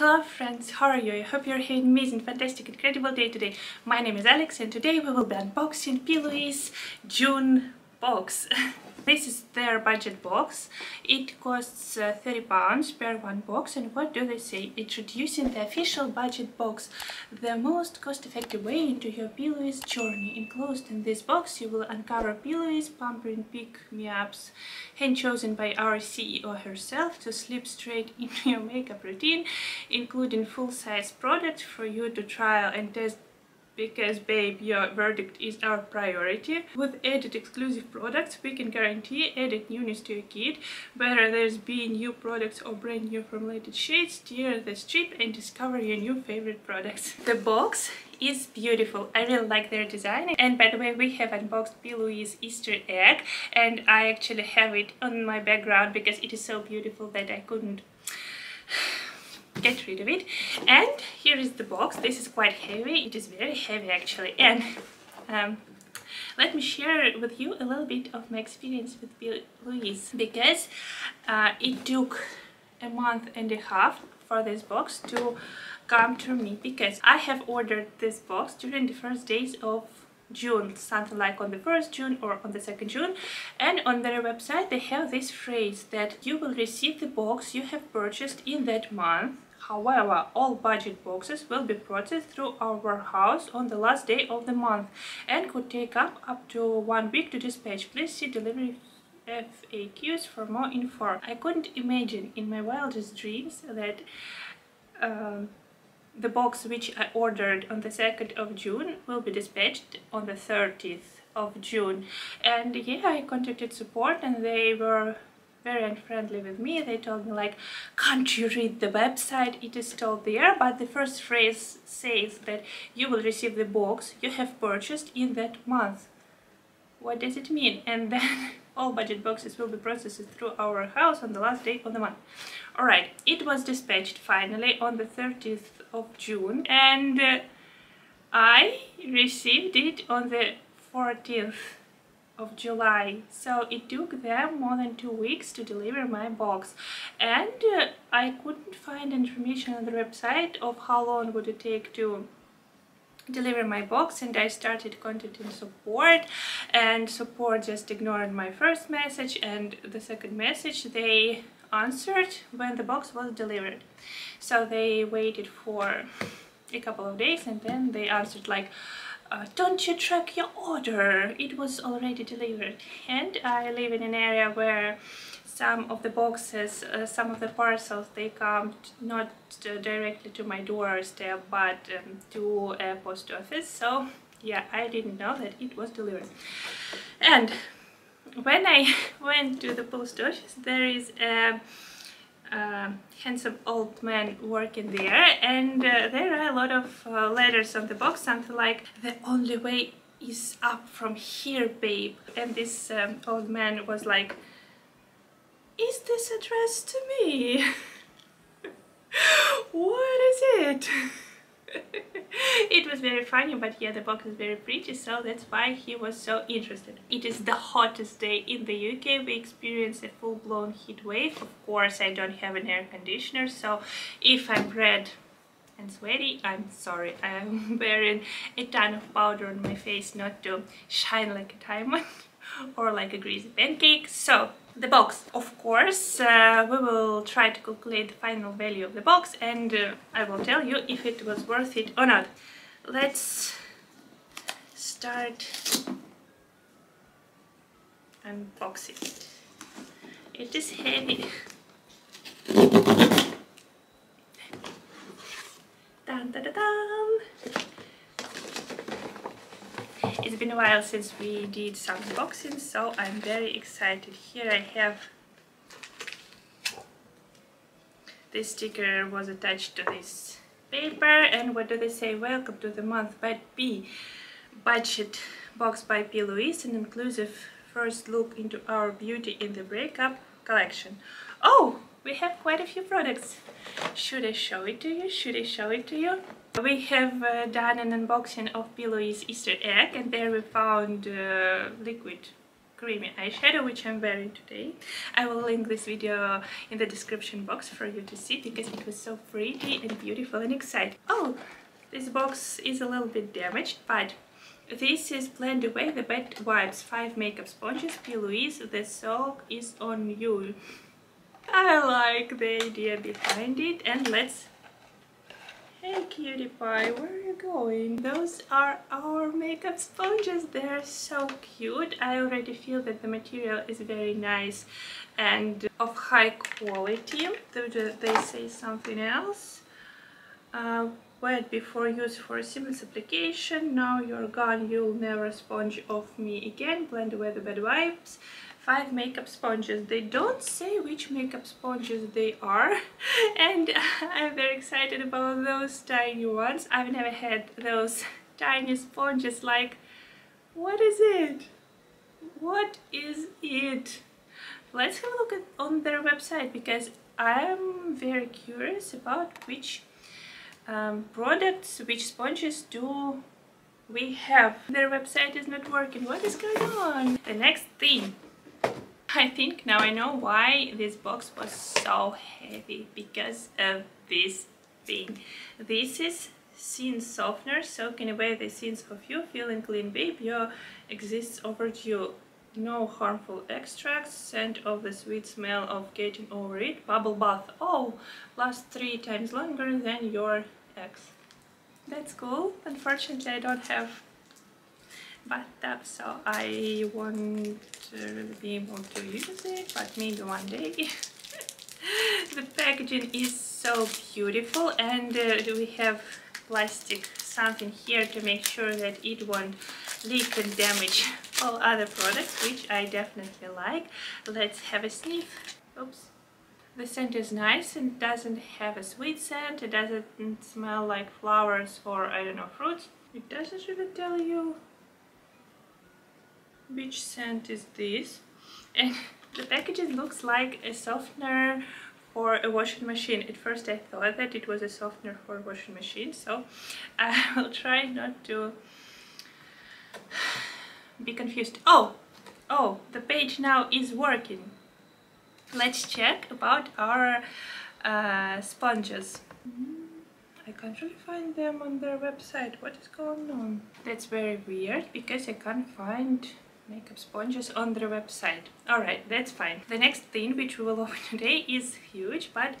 Hello friends, how are you? I hope you're having an amazing, fantastic, incredible day today. My name is Alex and today we will be unboxing P. Louise June box. this is their budget box. It costs uh, 30 pounds per one box and what do they say? Introducing the official budget box, the most cost-effective way into your P. Journey. Enclosed in this box you will uncover P. Louise pampering pick-me-ups hand-chosen by our CEO herself to slip straight into your makeup routine, including full-size products for you to trial and test because babe your verdict is our priority. With added exclusive products we can guarantee added newness to your kit. Whether there's be new products or brand new formulated shades steer the strip and discover your new favorite products. The box is beautiful. I really like their design. And by the way we have unboxed P. Louise easter egg and i actually have it on my background because it is so beautiful that i couldn't get rid of it and here is the box this is quite heavy it is very heavy actually and um, let me share with you a little bit of my experience with. Louise because uh, it took a month and a half for this box to come to me because I have ordered this box during the first days of June, something like on the 1st June or on the 2nd June. And on their website they have this phrase that you will receive the box you have purchased in that month. However, all budget boxes will be processed through our warehouse on the last day of the month and could take up up to one week to dispatch. Please see delivery FAQs for more info. I couldn't imagine in my wildest dreams that um, the box which I ordered on the 2nd of June will be dispatched on the 30th of June and yeah I contacted support and they were very unfriendly with me. They told me like can't you read the website? It is told there. But the first phrase says that you will receive the box you have purchased in that month. What does it mean? And then all budget boxes will be processed through our house on the last day of the month. All right it was dispatched finally on the 30th of June and uh, I received it on the 14th of July. So it took them more than two weeks to deliver my box. And uh, I couldn't find information on the website of how long would it take to deliver my box and I started contacting support and support just ignored my first message and the second message they answered when the box was delivered. So they waited for a couple of days and then they answered like uh, don't you track your order. It was already delivered. And I live in an area where some of the boxes uh, some of the parcels they come not uh, directly to my doorstep but um, to a post office. So yeah I didn't know that it was delivered. And when I went to the post office there is a uh, handsome old man working there and uh, there are a lot of uh, letters on the box something like the only way is up from here babe. And this um, old man was like is this addressed to me? What is it it was very funny but yeah the box is very pretty so that's why he was so interested. It is the hottest day in the uk we experienced a full-blown heat wave. Of course i don't have an air conditioner so if i'm red and sweaty i'm sorry. I'm wearing a ton of powder on my face not to shine like a diamond or like a greasy pancake. So the box. Of course, uh, we will try to calculate the final value of the box and uh, I will tell you if it was worth it or not. Let's start unboxing. It. It is heavy. Dun, dun, dun. It's been a while since we did some unboxing, so I'm very excited. Here I have this sticker was attached to this paper and what do they say? Welcome to the month by budget box by P. Louise, an inclusive first look into our beauty in the breakup collection. Oh, we have quite a few products. Should I show it to you? Should I show it to you? We have uh, done an unboxing of P. Louise Easter egg and there we found uh, liquid creamy eyeshadow which I'm wearing today. I will link this video in the description box for you to see because it was so pretty and beautiful and exciting. Oh, this box is a little bit damaged but this is Blend Away the Bad Wipes 5 Makeup Sponges P. Louise, the soak is on you. I like the idea behind it and let's Hey cutie pie, where are you going? Those are our makeup sponges. They're so cute. I already feel that the material is very nice and of high quality. They say something else. Uh, wet before use for a seamless application. Now you're gone, you'll never sponge off me again. Blend away the bad vibes five makeup sponges. They don't say which makeup sponges they are and I'm very excited about those tiny ones. I've never had those tiny sponges like what is it? What is it? Let's have a look at on their website because I'm very curious about which um, products, which sponges do we have. Their website is not working. What is going on? The next thing I think now I know why this box was so heavy because of this thing. This is scene softener, soaking away the scenes of you, feeling clean babe, your exists over you. No harmful extracts, scent of the sweet smell of getting over it, bubble bath. Oh, lasts three times longer than your ex. That's cool. Unfortunately, I don't have bathtub so I won't really be able to use it but maybe one day. The packaging is so beautiful and uh, we have plastic something here to make sure that it won't leak and damage all other products which I definitely like. Let's have a sniff. Oops. The scent is nice. And doesn't have a sweet scent. It doesn't smell like flowers or I don't know fruits. It doesn't really tell you which scent is this? And the packaging looks like a softener for a washing machine. At first I thought that it was a softener for a washing machine so I will try not to be confused. Oh! Oh the page now is working. Let's check about our uh, sponges. I can't really find them on their website. What is going on? That's very weird because I can't find makeup sponges on their website. Alright, that's fine. The next thing which we will open today is huge but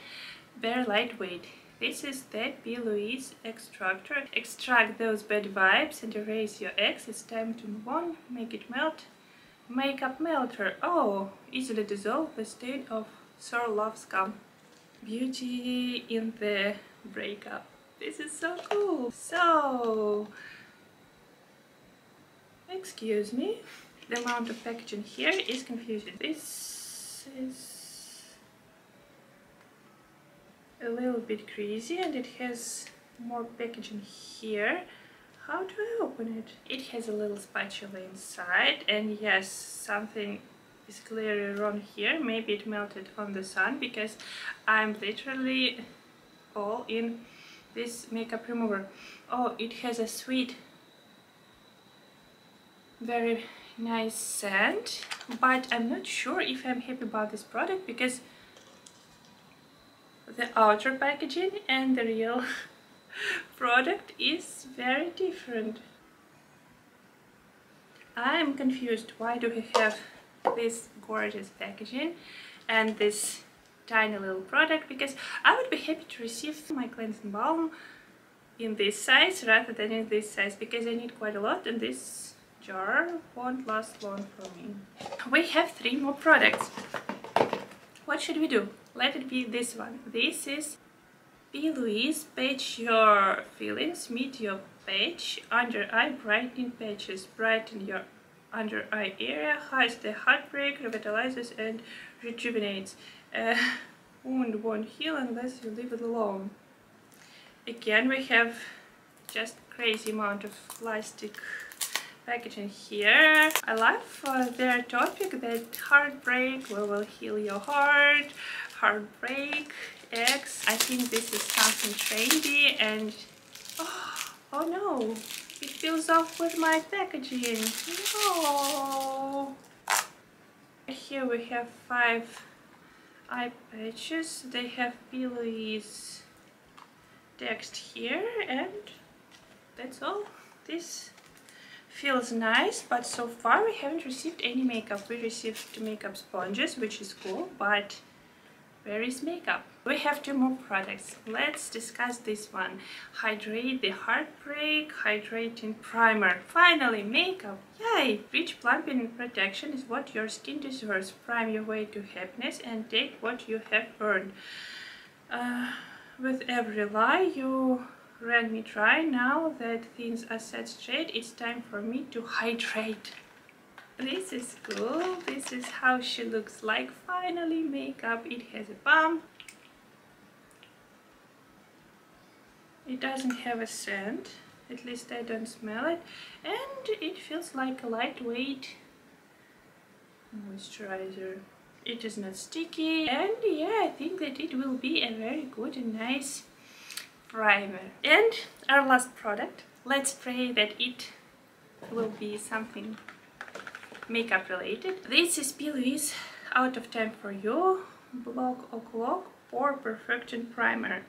very lightweight. This is the P. Louise extractor. Extract those bad vibes and erase your ex. It's time to move on. Make it melt. Makeup melter. Oh, easily dissolve the stain of Sir Love Scum. Beauty in the breakup. This is so cool. So, excuse me the amount of packaging here is confusing. This is a little bit crazy and it has more packaging here. How do I open it? It has a little spatula inside and yes, something is clearly wrong here. Maybe it melted on the sun because I'm literally all in this makeup remover. Oh, it has a sweet, very nice scent but I'm not sure if I'm happy about this product because the outer packaging and the real product is very different. I'm confused why do we have this gorgeous packaging and this tiny little product because I would be happy to receive my cleansing balm in this size rather than in this size because I need quite a lot and this jar won't last long for me. We have three more products. What should we do? Let it be this one. This is P. Louise Patch Your Feelings, Meet Your Page, Under Eye Brightening Patches, Brighten Your under eye area, hides the heartbreak, revitalizes and rejuvenates. Uh, wound won't heal unless you leave it alone. Again, we have just crazy amount of plastic packaging here. I love uh, their topic that heartbreak will, will heal your heart, heartbreak, X. I think this is something trendy and oh, oh no, it feels off with my packaging. No. Here we have five eye patches. They have P. Louise text here and that's all. This feels nice, but so far we haven't received any makeup. We received makeup sponges, which is cool, but where is makeup? We have two more products. Let's discuss this one. Hydrate the Heartbreak Hydrating Primer. Finally, makeup. Yay! Rich plumping protection is what your skin deserves. Prime your way to happiness and take what you have earned. Uh, with every lie you ran me try now that things are set straight, it's time for me to hydrate. This is cool. This is how she looks like. Finally makeup. It has a balm. It doesn't have a scent. At least I don't smell it. And it feels like a lightweight moisturizer. It is not sticky. And yeah, I think that it will be a very good and nice primer. And our last product. Let's pray that it will be something makeup related. This is P. Louise Out of Time for You Block O'Clock Pore Perfecting Primer.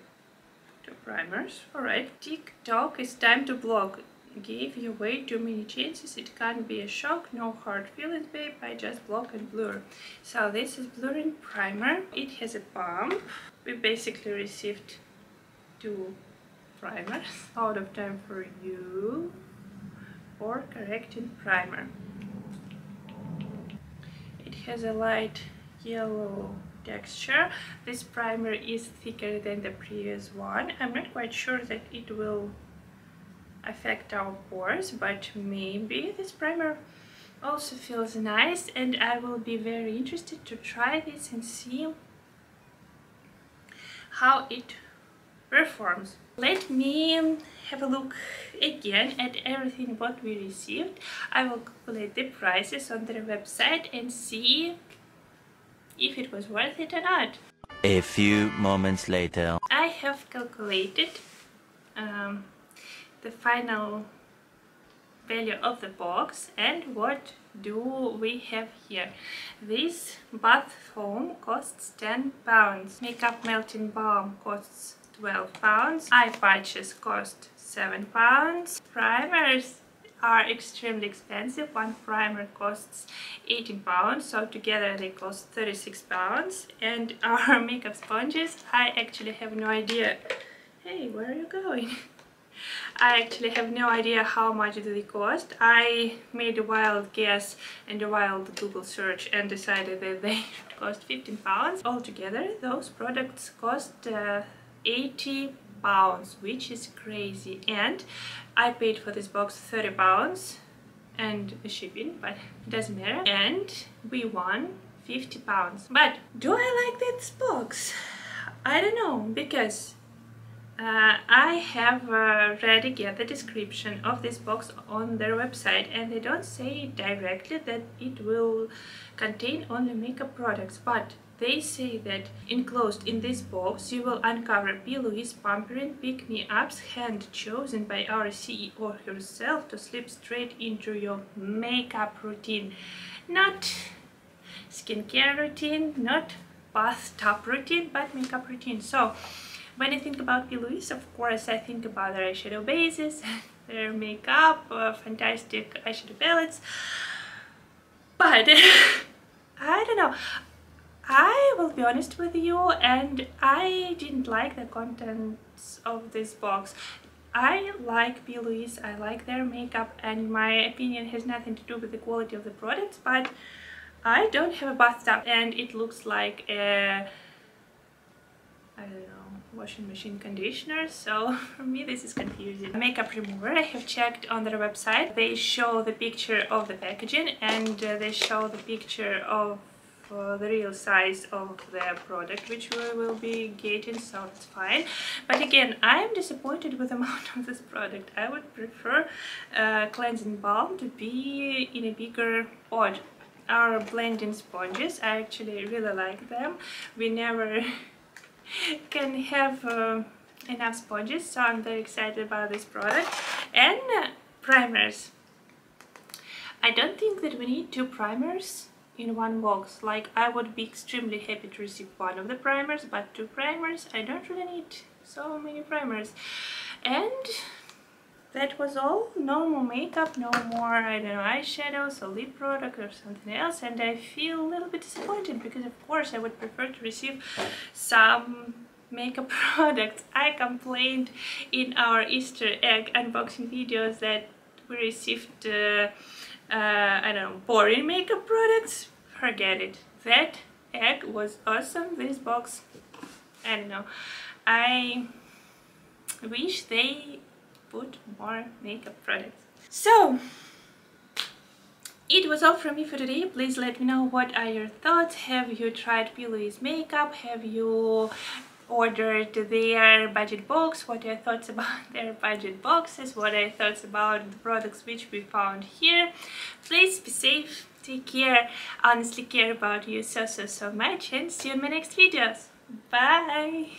Two primers, alright. TikTok is time to block. Gave you way too many chances, it can't be a shock, no hard feelings babe, I just block and blur. So this is blurring primer, it has a pump. We basically received two primers. Out of time for you or correcting primer It has a light yellow texture. This primer is thicker than the previous one. I'm not quite sure that it will affect our pores, but maybe this primer also feels nice and I will be very interested to try this and see how it performs. Let me have a look again at everything what we received. I will calculate the prices on their website and see if it was worth it or not. A few moments later. I have calculated um, the final value of the box and what do we have here. This bath foam costs 10 pounds. Makeup melting balm costs 12 pounds. Eye patches cost 7 pounds. Primers are extremely expensive. One primer costs 18 pounds, so together they cost 36 pounds. And our makeup sponges, I actually have no idea. Hey, where are you going? I actually have no idea how much do they cost. I made a wild guess and a wild Google search and decided that they cost 15 pounds. Altogether, those products cost uh, 80 pounds which is crazy. And I paid for this box 30 pounds and shipping but it doesn't matter. And we won 50 pounds. But do I like this box? I don't know because uh, I have uh, read again the description of this box on their website and they don't say directly that it will contain only makeup products but they say that enclosed in this box you will uncover P. Louise pampering pick-me-ups hand chosen by our CEO herself to slip straight into your makeup routine. Not skincare routine, not bathtub routine, but makeup routine. So when I think about P. Louise, of course I think about their eyeshadow bases, their makeup, uh, fantastic eyeshadow palettes. But I don't know. I will be honest with you and I didn't like the contents of this box. I like P. Louise, I like their makeup and my opinion has nothing to do with the quality of the products but I don't have a bathtub and it looks like a I don't know washing machine conditioner so for me this is confusing. Makeup remover I have checked on their website they show the picture of the packaging and uh, they show the picture of uh, the real size of the product which we will be getting so it's fine. But again I'm disappointed with the amount of this product. I would prefer uh, cleansing balm to be in a bigger pot our blending sponges. I actually really like them. We never can have uh, enough sponges so I'm very excited about this product. And uh, primers. I don't think that we need two primers in one box. Like I would be extremely happy to receive one of the primers but two primers I don't really need so many primers. And that was all. No more makeup no more I don't know eyeshadows or lip product or something else. And I feel a little bit disappointed because of course I would prefer to receive some makeup products. I complained in our Easter egg unboxing videos that we received uh, uh, I don't know boring makeup products forget it. That egg was awesome this box. I don't know I wish they put more makeup products. So it was all from me for today. Please let me know what are your thoughts. Have you tried P. Louise makeup? Have you ordered their budget box what are your thoughts about their budget boxes what are your thoughts about the products which we found here? Please be safe. Take care. Honestly care about you so so so much and see you in my next videos. Bye